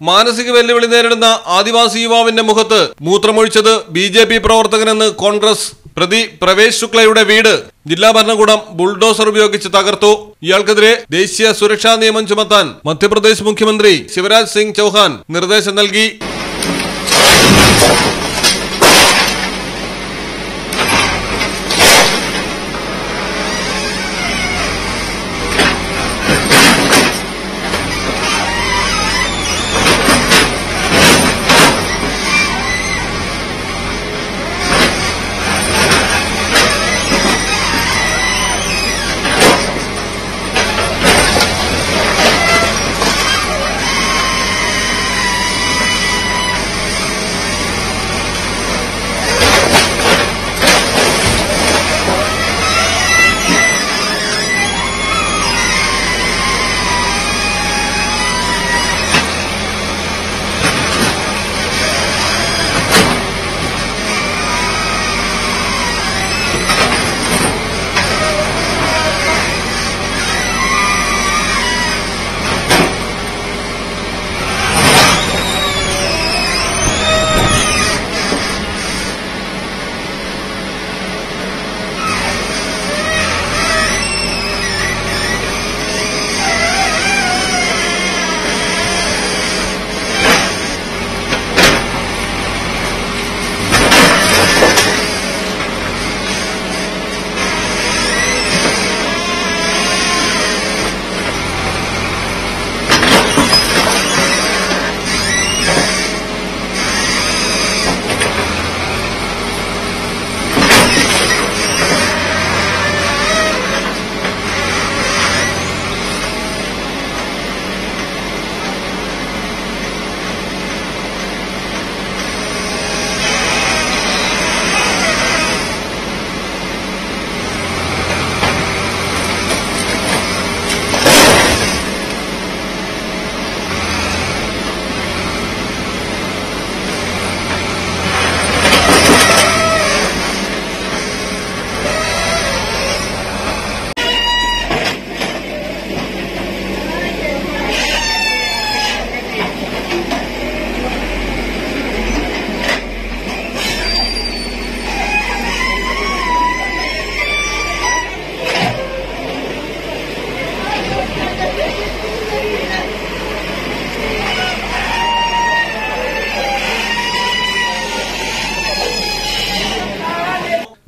മാനസിക വെല്ലുവിളി നേരിടുന്ന ആദിവാസി യുവാവിന്റെ മുഖത്ത് മൂത്രമൊഴിച്ചത് ബി ജെ പി പ്രവർത്തകനെന്ന് കോൺഗ്രസ് പ്രതി പ്രവേശ് ശുക്ലയുടെ വീട് ജില്ലാ ഭരണകൂടം ബുൾഡോസർ ഉപയോഗിച്ച് തകർത്തു. ഇയാൾക്കെതിരെ ദേശീയ സുരക്ഷാ നിയമം ചുമത്താൻ മധ്യപ്രദേശ് മുഖ്യമന്ത്രി ശിവരാജ് സിംഗ് ചൌഹാൻ നിർദ്ദേശം നൽകി.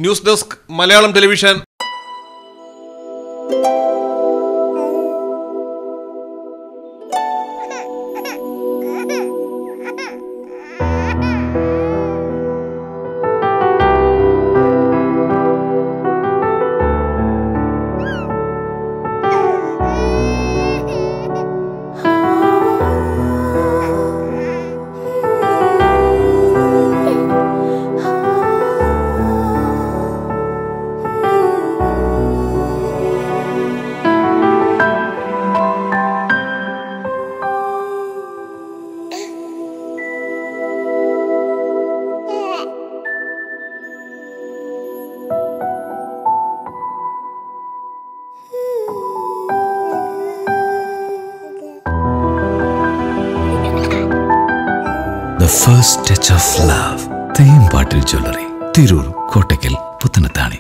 News desk Malayalam television. The touch of love love. Thembattil jewellery Tirur Kottakkal Puthanathani